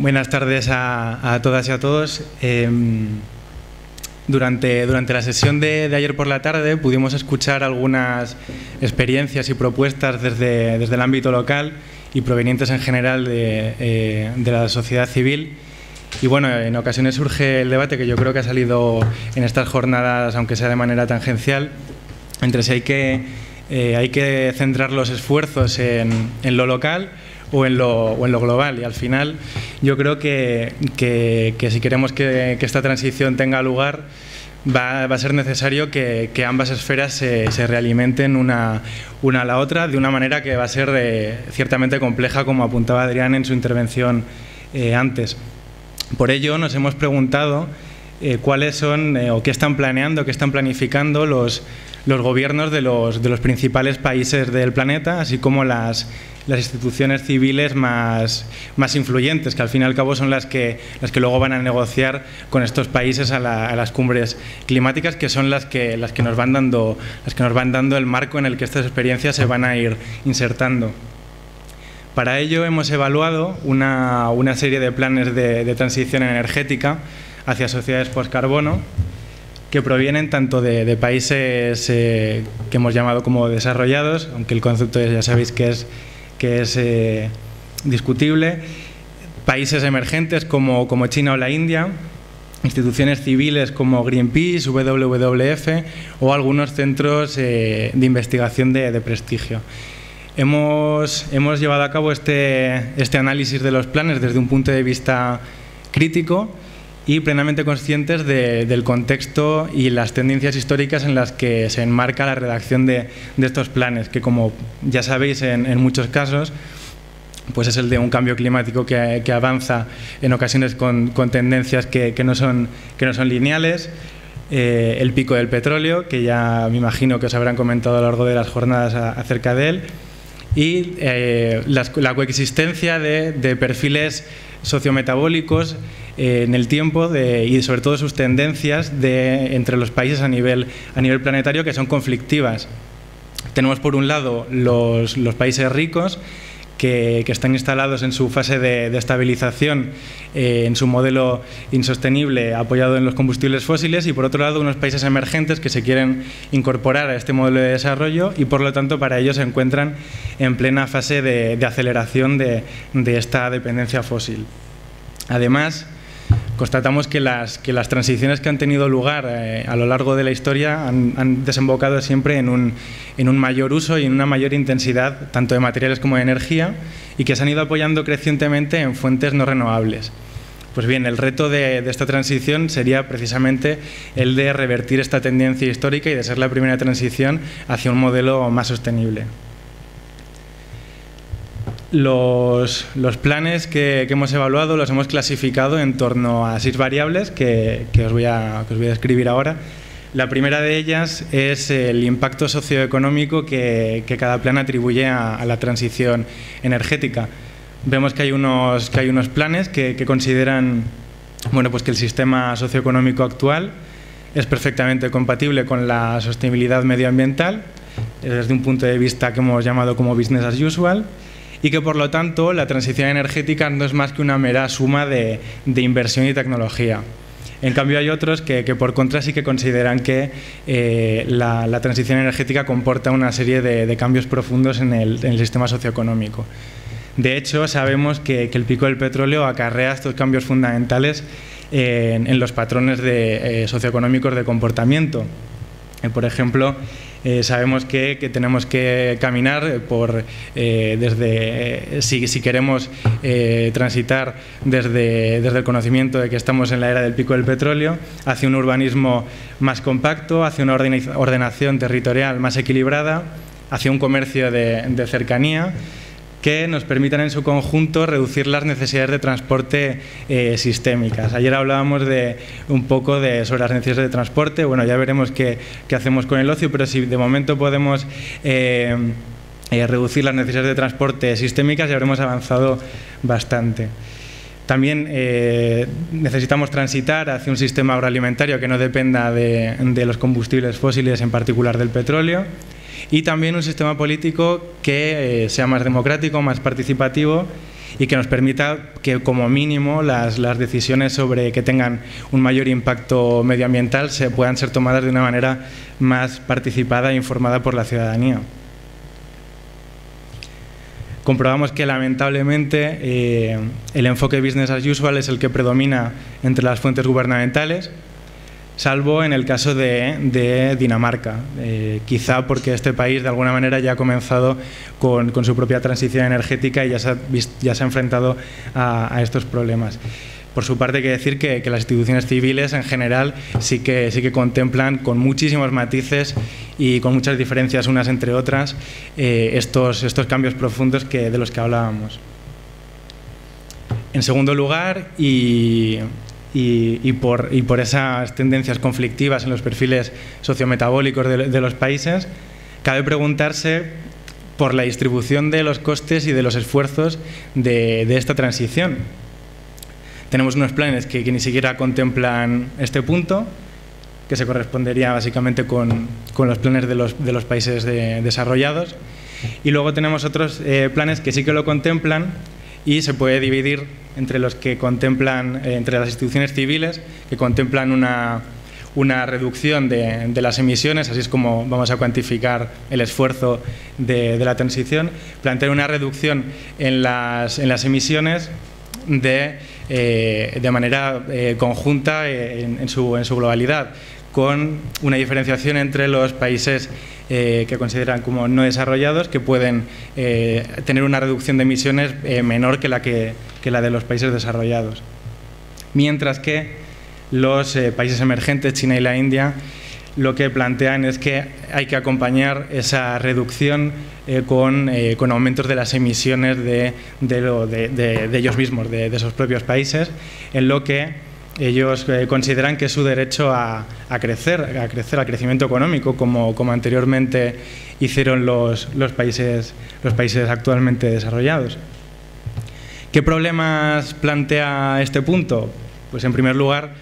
Buenas tardes a, todas y a todos. Em, durante, durante la sesión de, ayer por la tarde pudimos escuchar algunas experiencias y propuestas desde, desde el ámbito local y provenientes en general de, eh, de, la sociedad civil. Y bueno, en ocasiones surge el debate que yo creo que ha salido en estas jornadas, aunque sea de manera tangencial, entre si hay que, eh, hay que centrar los esfuerzos en, en lo local o en lo, global. Y al final yo creo que, que, si queremos que, esta transición tenga lugar, va, a ser necesario que, ambas esferas se, se, realimenten una, una a la otra de una manera que va a ser eh, ciertamente compleja, como apuntaba Adrián en su intervención eh, antes. Por ello nos hemos preguntado eh, cuáles son o qué están planeando, qué están planificando los, los gobiernos de los, de los principales países del planeta, así como las las instituciones civiles más, más influyentes, que al fin y al cabo son las que, las que luego van a negociar con estos países a, las cumbres climáticas, que son las que, las, que nos van dando, las que nos van dando el marco en el que estas experiencias se van a ir insertando. Para ello hemos evaluado una, una serie de planes de, de transición energética hacia sociedades post-carbono que provienen tanto de, países eh, que hemos llamado como desarrollados, aunque el concepto ya sabéis que es eh, discutible, países emergentes como, China o la India, instituciones civiles como Greenpeace, WWF o algunos centros eh, de investigación de, prestigio. Hemos, hemos, llevado a cabo este, este análisis de los planes desde un punto de vista crítico y plenamente conscientes de, del contexto y las tendencias históricas en las que se enmarca la redacción de, estos planes, que como ya sabéis en, muchos casos, pues es el de un cambio climático que, avanza en ocasiones con, tendencias que, no son, que no son lineales, eh, el pico del petróleo, que ya me imagino que os habrán comentado a lo largo de las jornadas acerca de él, y eh, la, la, coexistencia de, de perfiles sociometabólicos eh, en el tiempo de, y sobre todo sus tendencias de, entre los países a nivel, a nivel planetario que son conflictivas. Tenemos por un lado los, los países ricos que, que, están instalados en su fase de, de estabilización, eh, en su modelo insostenible apoyado en los combustibles fósiles y por otro lado unos países emergentes que se quieren incorporar a este modelo de desarrollo y por lo tanto para ellos se encuentran en plena fase de, de aceleración de, de esta dependencia fósil. Además, constatamos que las, que las transiciones que han tenido lugar eh, a lo largo de la historia han, desembocado siempre en un, en un, mayor uso y en una mayor intensidad tanto de materiales como de energía y que se han ido apoyando crecientemente en fuentes no renovables. Pues bien, el reto de, de, esta transición sería precisamente el de revertir esta tendencia histórica y de ser la primera transición hacia un modelo más sostenible. Los, planes que, hemos evaluado los hemos clasificado en torno a seis variables que, os voy a, que os voy a describir ahora. La primera de ellas es el impacto socioeconómico que, cada plan atribuye a, a, la transición energética. Vemos que hay unos, que hay unos planes que, que consideran bueno, pues que el sistema socioeconómico actual es perfectamente compatible con la sostenibilidad medioambiental desde un punto de vista que hemos llamado como business as usual y que por lo tanto la transición energética no es más que una mera suma de, de inversión y tecnología. En cambio hay otros que, que por contra sí que consideran que eh, la, la, transición energética comporta una serie de, cambios profundos en el, en el, sistema socioeconómico. De hecho, sabemos que, que, el pico del petróleo acarrea estos cambios fundamentales en, en los patrones de, eh, socioeconómicos de comportamiento. Eh, por ejemplo, eh, sabemos que, que, tenemos que caminar por, eh, desde, eh, si, si, queremos transitar desde, desde, el conocimiento de que estamos en la era del pico del petróleo, hacia un urbanismo más compacto, hacia una ordenación territorial más equilibrada, hacia un comercio de, de cercanía que nos permitan en su conjunto reducir las necesidades de transporte eh, sistémicas. Ayer hablábamos de un poco de, sobre las necesidades de transporte, bueno, ya veremos qué, hacemos con el ocio, pero si de momento podemos eh, eh, reducir las necesidades de transporte sistémicas, ya habremos avanzado bastante. También necesitamos transitar hacia un sistema agroalimentario que no dependa de, de los combustibles fósiles, en particular del petróleo y también un sistema político que eh, sea más democrático, más participativo y que nos permita que como mínimo las, decisiones sobre que tengan un mayor impacto medioambiental se puedan ser tomadas de una manera más participada e informada por la ciudadanía. Comprobamos que lamentablemente eh, el enfoque business as usual es el que predomina entre las fuentes gubernamentales, salvo en el caso de, Dinamarca, eh, quizá porque este país de alguna manera ya ha comenzado con, su propia transición energética y ya se ha, enfrentado a estos problemas. Por su parte, hay que decir que, las instituciones civiles en general sí que, sí que contemplan con muchísimos matices y con muchas diferencias unas entre otras eh, estos, estos cambios profundos de los que hablábamos. En segundo lugar, y, y, por, y, por, esas tendencias conflictivas en los perfiles sociometabólicos de, los países, cabe preguntarse por la distribución de los costes y de los esfuerzos de, de esta transición tenemos unos planes que, ni siquiera contemplan este punto, que se correspondería básicamente con, con los planes de los, de los países desarrollados. Y luego tenemos otros eh, planes que sí que lo contemplan y se puede dividir entre los que contemplan, eh, entre las instituciones civiles, que contemplan una, una reducción de, de, las emisiones, así es como vamos a cuantificar el esfuerzo de, de la transición, plantear una reducción en las, en las emisiones de eh, de manera eh, conjunta en, su, en, su, globalidad, con una diferenciación entre los países que consideran como no desarrollados, que pueden tener una reducción de emisiones menor que la, que, que la de los países desarrollados. Mientras que los países emergentes, China y la India, lo que plantean es que hay que acompañar esa reducción eh, eh, con, aumentos de las emisiones de, ellos mismos, de, esos propios países, en lo que ellos eh, consideran que es su derecho a, crecer, a crecer, al crecimiento económico, como, anteriormente hicieron los, países, los países actualmente desarrollados. ¿Qué problemas plantea este punto? Pues en primer lugar,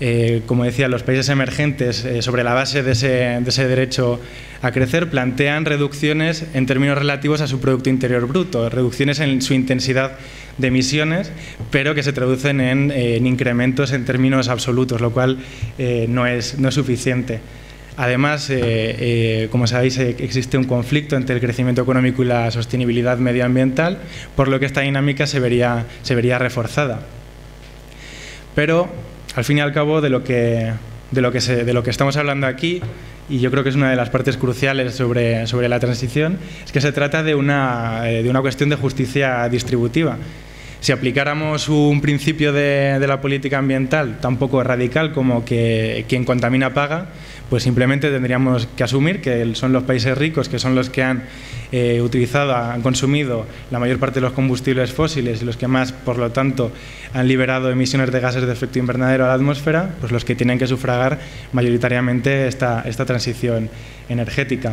eh, como decía, los países emergentes, eh, sobre la base de ese, derecho a crecer, plantean reducciones en términos relativos a su Producto Interior Bruto, reducciones en su intensidad de emisiones, pero que se traducen en, eh, incrementos en términos absolutos, lo cual no, es, no es suficiente. Además, como sabéis, existe un conflicto entre el crecimiento económico y la sostenibilidad medioambiental, por lo que esta dinámica se vería, reforzada. Pero al fin y al cabo de lo que, estamos hablando aquí, y yo creo que es una de las partes cruciales sobre, la transición, es que se trata de una, eh, de una cuestión de justicia distributiva. Si aplicáramos un principio de, de la política ambiental tan poco radical como que quien contamina paga, pues simplemente tendríamos que asumir que son los países ricos, que son los que han eh, utilizado, han consumido la mayor parte de los combustibles fósiles y los que más, por lo tanto, han liberado emisiones de gases de efecto invernadero a la atmósfera, pues los que tienen que sufragar mayoritariamente esta, esta transición energética.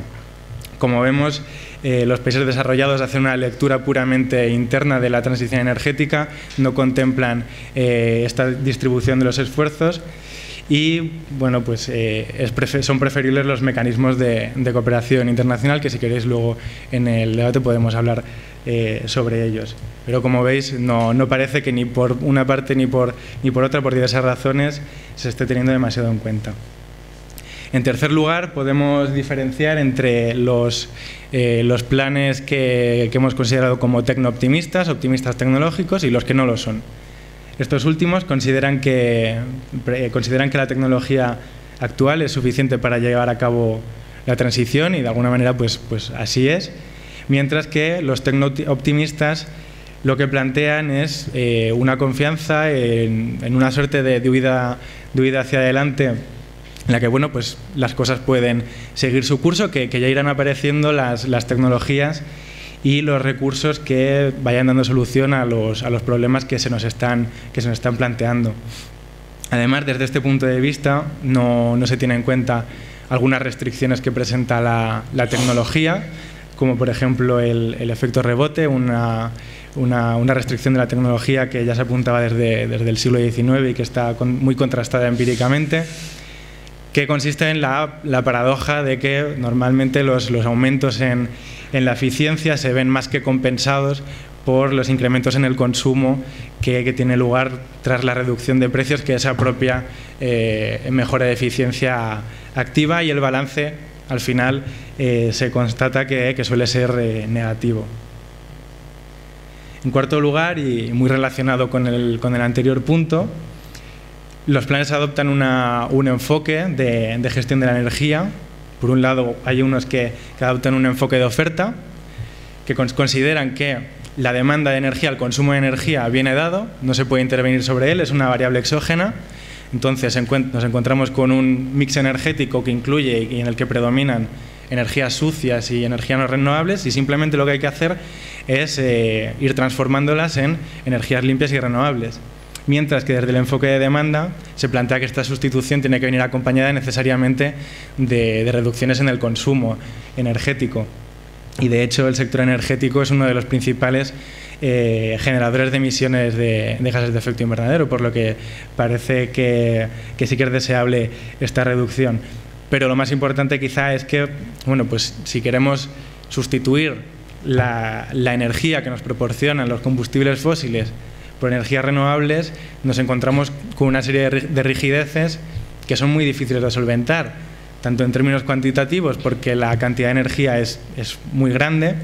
Como vemos, eh, los países desarrollados hacen una lectura puramente interna de la transición energética, no contemplan eh, esta distribución de los esfuerzos y bueno, pues eh, son preferibles los mecanismos de, cooperación internacional, que si queréis luego en el debate podemos hablar eh, sobre ellos. Pero como veis, no, no, parece que ni por una parte ni por, ni por otra, por diversas razones, se esté teniendo demasiado en cuenta. En tercer lugar, podemos diferenciar entre los, eh, los planes que, que hemos considerado como tecno-optimistas, optimistas tecnológicos, y los que no lo son. Estos últimos consideran que, consideran que la tecnología actual es suficiente para llevar a cabo la transición y de alguna manera pues, pues así es, mientras que los tecno-optimistas lo que plantean es eh, una confianza en, una suerte de, huida, de hacia adelante en la que bueno, pues las cosas pueden seguir su curso, que, que ya irán apareciendo las, las tecnologías y los recursos que vayan dando solución a los, a los problemas que se, nos están, que se nos están planteando. Además, desde este punto de vista, no, no se tiene en cuenta algunas restricciones que presenta la, la tecnología, como por ejemplo el, el efecto rebote, una, una, una, restricción de la tecnología que ya se apuntaba desde, desde el siglo XIX y que está muy contrastada empíricamente que consiste en la, la paradoja de que normalmente los, los aumentos en, en, la eficiencia se ven más que compensados por los incrementos en el consumo que, tiene lugar tras la reducción de precios que esa propia eh, mejora de eficiencia activa y el balance al final eh, se constata que, suele ser eh, negativo. En cuarto lugar, y muy relacionado con el, anterior punto, los planes adoptan un enfoque de, gestión de la energía. Por un lado, hay unos que, adoptan un enfoque de oferta, que consideran que la demanda de energía, el consumo de energía viene dado, no se puede intervenir sobre él, es una variable exógena. Entonces nos encontramos con un mix energético que incluye y en el que predominan energías sucias y energías no renovables y simplemente lo que hay que hacer es eh, ir transformándolas en energías limpias y renovables. Mientras que desde el enfoque de demanda se plantea que esta sustitución tiene que venir acompañada necesariamente de reducciones en el consumo energético y de hecho el sector energético es uno de los principales eh, generadores de emisiones de, gases de efecto invernadero, por lo que parece que, sí que es deseable esta reducción. Pero lo más importante quizá es que, bueno, pues si queremos sustituir la, energía que nos proporcionan los combustibles fósiles por energías renovables, nos encontramos con una serie de rigideces que son muy difíciles de solventar tanto en términos cuantitativos, porque la cantidad de energía es, muy grande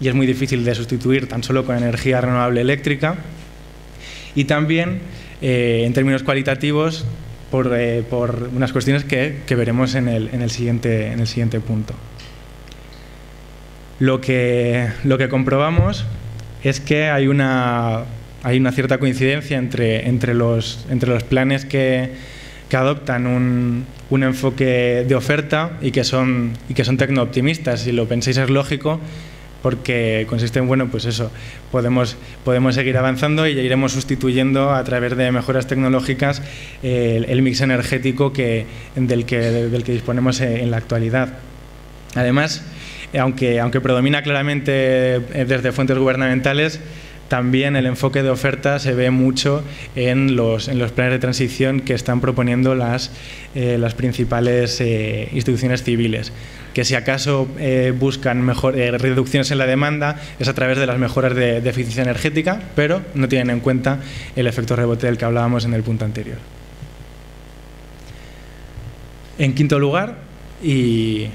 y es muy difícil de sustituir tan solo con energía renovable eléctrica, y también eh, en términos cualitativos por, eh, unas cuestiones que, veremos en el, siguiente, punto. Lo que comprobamos es que hay una, hay una cierta coincidencia entre, entre, los, entre los planes que, que adoptan un, un enfoque de oferta y que son, y que son tecno-optimistas. Si lo pensáis es lógico porque consiste en, bueno, pues eso, podemos, podemos seguir avanzando y iremos sustituyendo a través de mejoras tecnológicas el, mix energético que, del, que, del que disponemos en la actualidad. Además, aunque, aunque predomina claramente desde fuentes gubernamentales, también el enfoque de oferta se ve mucho en los, en los planes de transición que están proponiendo las, eh, las principales eh, instituciones civiles que si acaso eh, buscan mejor, reducciones en la demanda es a través de las mejoras de, de, eficiencia energética, pero no tienen en cuenta el efecto rebote del que hablábamos en el punto anterior. En quinto lugar, y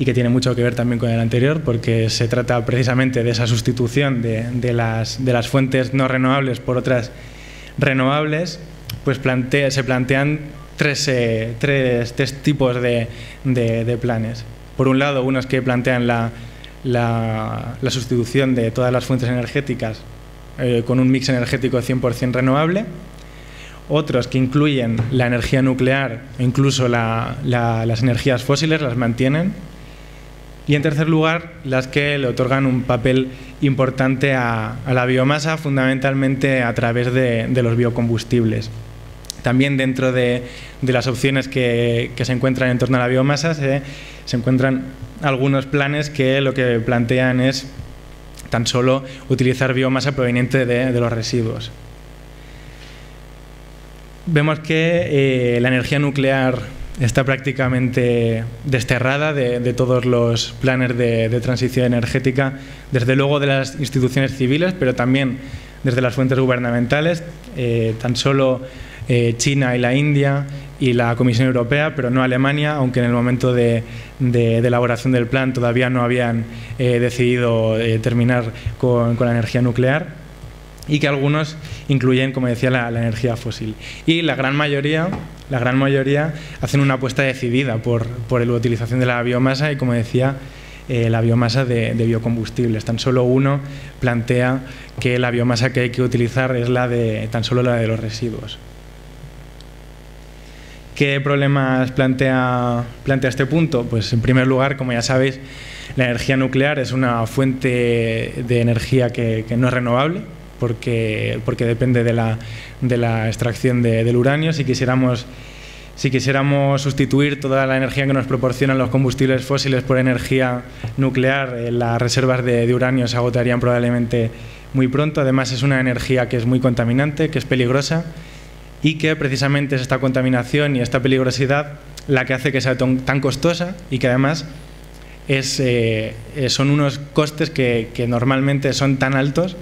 y que tiene mucho que ver también con el anterior, porque se trata precisamente de esa sustitución de, las, de las fuentes no renovables por otras renovables, pues plantea, se plantean tres, eh, tres, tres tipos de, de, planes. Por un lado, unos que plantean la, la, sustitución de todas las fuentes energéticas eh, con un mix energético 100% renovable, otros que incluyen la energía nuclear e incluso las energías fósiles, las mantienen, y en tercer lugar, las que le otorgan un papel importante a, la biomasa, fundamentalmente a través de, los biocombustibles. También dentro de, las opciones que, se encuentran en torno a la biomasa se, encuentran algunos planes que lo que plantean es tan solo utilizar biomasa proveniente de los residuos. Vemos que eh, la energía nuclear está prácticamente desterrada de, todos los planes de, transición energética, desde luego de las instituciones civiles, pero también desde las fuentes gubernamentales, eh, tan solo eh, China y la India y la Comisión Europea, pero no Alemania, aunque en el momento de, elaboración del plan todavía no habían eh, decidido terminar con la energía nuclear y que algunos incluyen, como decía, la, energía fósil. Y la gran mayoría, la gran mayoría hacen una apuesta decidida por, por la utilización de la biomasa y, como decía, eh, la biomasa de, biocombustibles. Tan solo uno plantea que la biomasa que hay que utilizar es la de tan solo la de los residuos. ¿Qué problemas plantea, plantea este punto? Pues en primer lugar, como ya sabéis, la energía nuclear es una fuente de energía que no es renovable, porque, porque depende de la, de la extracción del uranio. Si quisiéramos, si quisiéramos sustituir toda la energía que nos proporcionan los combustibles fósiles por energía nuclear, eh, las reservas de, de uranio se agotarían probablemente muy pronto. Además, es una energía que es muy contaminante, que es peligrosa y que precisamente es esta contaminación y esta peligrosidad la que hace que sea tan costosa y que además es, son unos costes que, normalmente son tan altos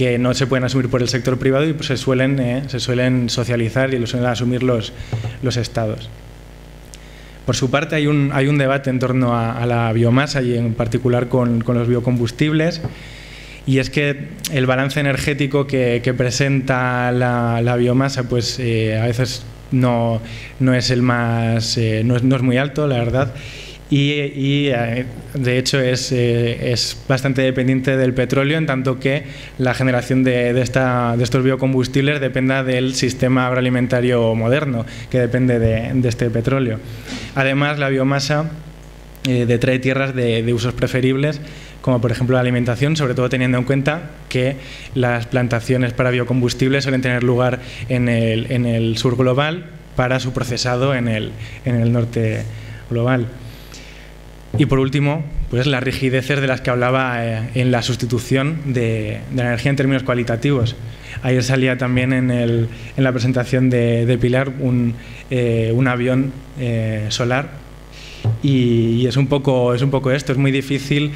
que no se pueden asumir por el sector privado y pues, se, suelen, se suelen socializar y lo suelen asumir los, los estados. Por su parte, hay un, hay un debate en torno a, la biomasa y en particular con, con, los biocombustibles. Y es que el balance energético que, que presenta la, la, biomasa, pues eh, a veces no, no, es el más, eh, no, es, no es muy alto, la verdad y, eh, de hecho es, eh, es, bastante dependiente del petróleo en tanto que la generación de, de, esta, de estos biocombustibles dependa del sistema agroalimentario moderno que depende de, de este petróleo. Además, la biomasa eh, detrae tierras de, de usos preferibles como por ejemplo la alimentación, sobre todo teniendo en cuenta que las plantaciones para biocombustibles suelen tener lugar en el, en el sur global para su procesado en el, en el norte global. Y por último, pues las rigideces de las que hablaba eh, en la sustitución de, la energía en términos cualitativos. Ayer salía también en, el, en la presentación de, Pilar un, eh, un avión eh, solar y, es, un poco, es un poco esto, es muy difícil.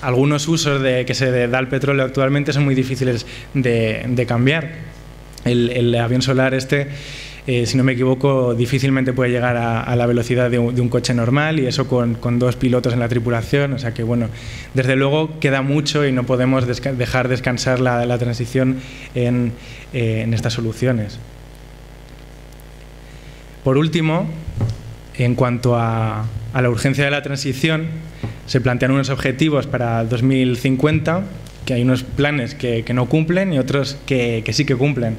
algunos usos de, que se da al petróleo actualmente son muy difíciles de, de cambiar. El, el avión solar este eh, si no me equivoco, difícilmente puede llegar a, la velocidad de un, coche normal y eso con, dos pilotos en la tripulación. O sea que, bueno, desde luego queda mucho y no podemos dejar descansar la, transición en, eh, en estas soluciones. Por último, en cuanto a, la urgencia de la transición, se plantean unos objetivos para 2050, que hay unos planes que, no cumplen y otros que sí que cumplen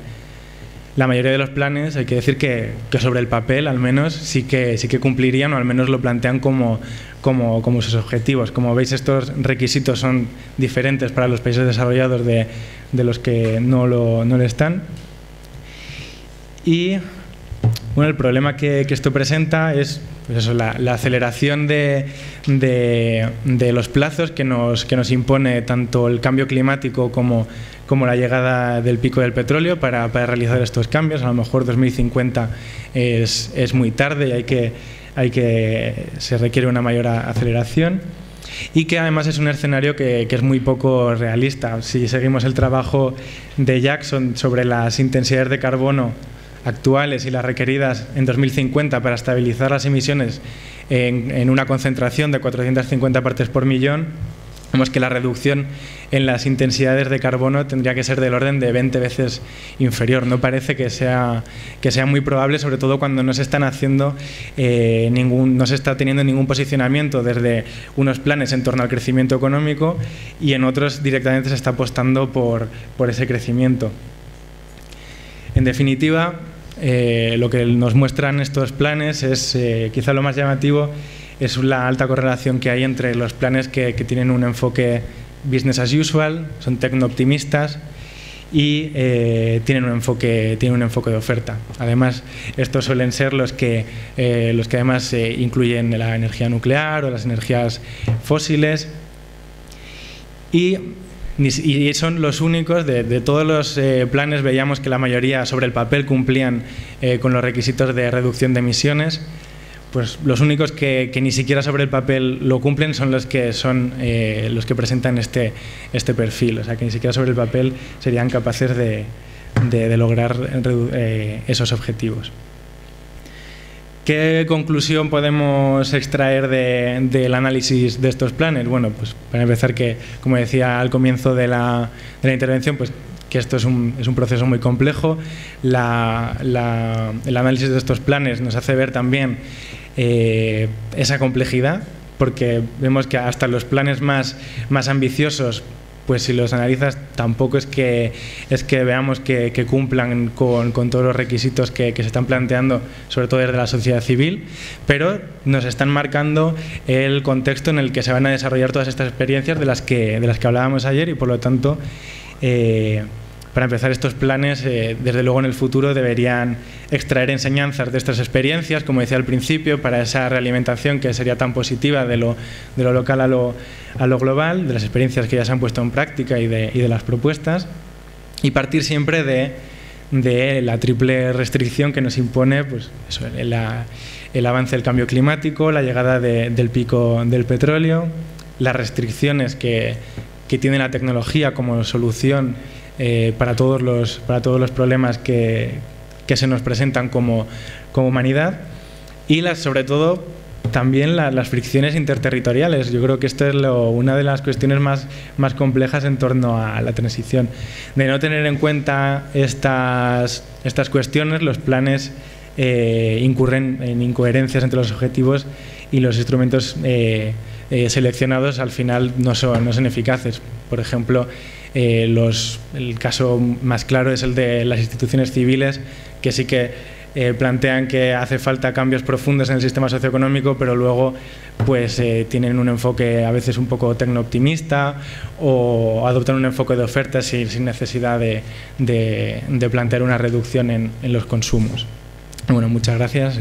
la mayoría de los planes, hay que decir que, sobre el papel al menos sí que, sí que cumplirían o al menos lo plantean como, como, como sus objetivos. Como veis, estos requisitos son diferentes para los países desarrollados de, de los que no lo, no lo están. Y bueno, el problema que, que esto presenta es pues eso, la, la, aceleración de, de, de, los plazos que nos, que nos impone tanto el cambio climático como como la llegada del pico del petróleo para, para realizar estos cambios. A lo mejor 2050 es, es muy tarde y hay que, hay que, se requiere una mayor aceleración y que además es un escenario que, que, es muy poco realista. Si seguimos el trabajo de Jackson sobre las intensidades de carbono actuales y las requeridas en 2050 para estabilizar las emisiones en, una concentración de 450 partes por millón, Vemos que la reducción en las intensidades de carbono tendría que ser del orden de 20 veces inferior. No parece que sea, que sea muy probable, sobre todo cuando no se están haciendo eh, ningún, no se está teniendo ningún posicionamiento desde unos planes en torno al crecimiento económico y en otros directamente se está apostando por, por ese crecimiento. En definitiva, eh, lo que nos muestran estos planes es eh, quizá lo más llamativo es la alta correlación que hay entre los planes que, tienen un enfoque business as usual, son tecno-optimistas y eh, tienen, un enfoque, tienen un enfoque de oferta. Además, estos suelen ser los que, los que además incluyen la energía nuclear o las energías fósiles y y son los únicos, de, de todos los eh, planes veíamos que la mayoría sobre el papel cumplían eh, con los requisitos de reducción de emisiones, pues los únicos que, que, ni siquiera sobre el papel lo cumplen son los que son eh, los que presentan este, este perfil, o sea que ni siquiera sobre el papel serían capaces de, de, lograr eh, esos objetivos. ¿Qué conclusión podemos extraer del de, análisis de estos planes? Bueno, pues para empezar que, como decía al comienzo de la, intervención, pues que esto es un, es un proceso muy complejo. El análisis de estos planes nos hace ver también eh, esa complejidad, porque vemos que hasta los planes más ambiciosos pues si los analizas tampoco es que, es que veamos que, cumplan con, con, todos los requisitos que, que, se están planteando, sobre todo desde la sociedad civil, pero nos están marcando el contexto en el que se van a desarrollar todas estas experiencias de las que, de las que hablábamos ayer y por lo tanto eh, para empezar, estos planes, eh, desde luego en el futuro, deberían extraer enseñanzas de estas experiencias, como decía al principio, para esa realimentación que sería tan positiva de lo, local a lo, global, de las experiencias que ya se han puesto en práctica y de, las propuestas, y partir siempre de, de la triple restricción que nos impone pues, el avance del cambio climático, la llegada del pico del petróleo, las restricciones que, tiene la tecnología como solución eh, para, todos los, para todos los problemas que, se nos presentan como, como humanidad y las, sobre todo también las fricciones interterritoriales. Yo creo que esto es una de las cuestiones más, más complejas en torno a la transición. De no tener en cuenta estas, estas cuestiones, los planes eh, incurren en incoherencias entre los objetivos y los instrumentos eh, eh, seleccionados al final no son, no son eficaces. Por ejemplo, los, el caso más claro es el de las instituciones civiles, que sí que eh, plantean que hace falta cambios profundos en el sistema socioeconómico, pero luego pues eh, tienen un enfoque a veces un poco tecno-optimista o adoptan un enfoque de oferta sin, necesidad de, de, plantear una reducción en, en los consumos. Bueno, muchas gracias.